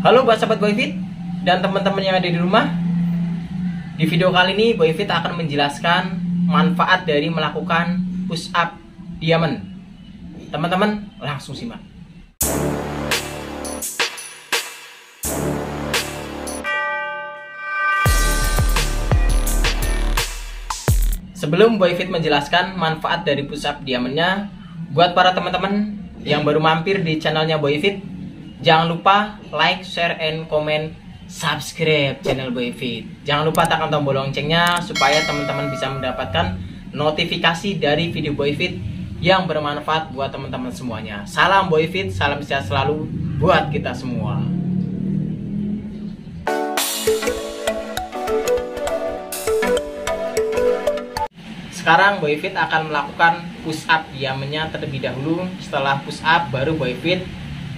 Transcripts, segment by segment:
Halo buat sahabat Boyfit dan teman-teman yang ada di rumah. Di video kali ini Boyfit akan menjelaskan manfaat dari melakukan push up diamond. Teman-teman langsung simak. Sebelum Boyfit menjelaskan manfaat dari push up diamondnya, buat para teman-teman yang baru mampir di channelnya Boyfit, jangan lupa like, share, and comment, subscribe channel Boyfit. Jangan lupa tekan tombol loncengnya supaya teman-teman bisa mendapatkan notifikasi dari video Boyfit yang bermanfaat buat teman-teman semuanya. Salam Boyfit, salam sehat selalu buat kita semua. Sekarang Boyfit akan melakukan push up diamnya terlebih dahulu. Setelah push up baru Boyfit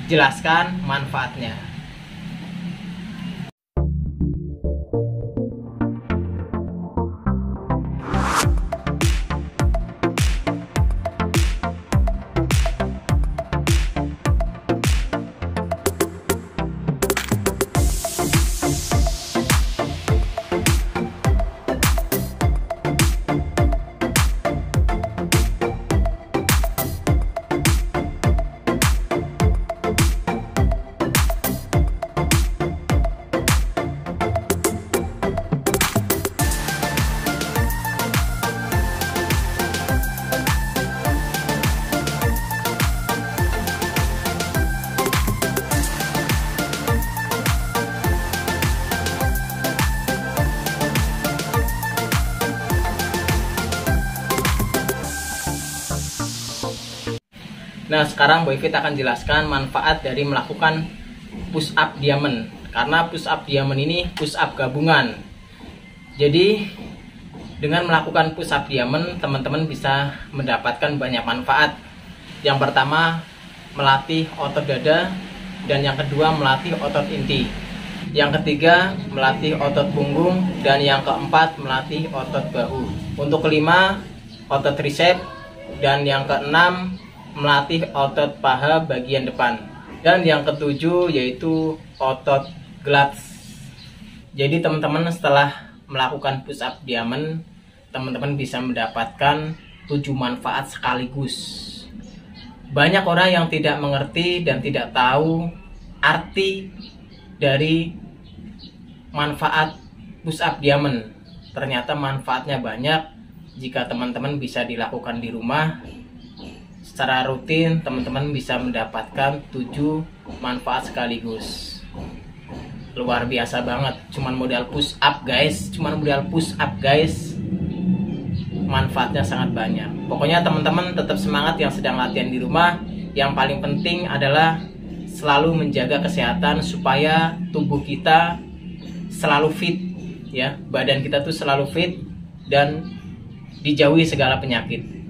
jelaskan manfaatnya. Nah, sekarang Boyfit akan jelaskan manfaat dari melakukan push up diamond. Karena push up diamond ini push up gabungan. Jadi, dengan melakukan push up diamond, teman-teman bisa mendapatkan banyak manfaat. Yang pertama, melatih otot dada dan yang kedua melatih otot inti. Yang ketiga, melatih otot punggung dan yang keempat melatih otot bahu. Untuk kelima, otot tricep dan yang keenam melatih otot paha bagian depan. Dan yang ketujuh yaitu otot glutes. Jadi teman-teman setelah melakukan push up diamond, teman-teman bisa mendapatkan tujuh manfaat sekaligus. Banyak orang yang tidak mengerti dan tidak tahu arti dari manfaat push up diamond. Ternyata manfaatnya banyak jika teman-teman bisa dilakukan di rumah secara rutin teman-teman bisa mendapatkan 7 manfaat sekaligus. Luar biasa banget. Cuman modal push up guys. Cuman modal push up guys. Manfaatnya sangat banyak. Pokoknya teman-teman tetap semangat yang sedang latihan di rumah. Yang paling penting adalah selalu menjaga kesehatan supaya tubuh kita selalu fit ya. Badan kita tuh selalu fit dan dijauhi segala penyakit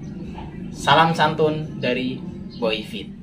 Salam santun dari Boy Fit.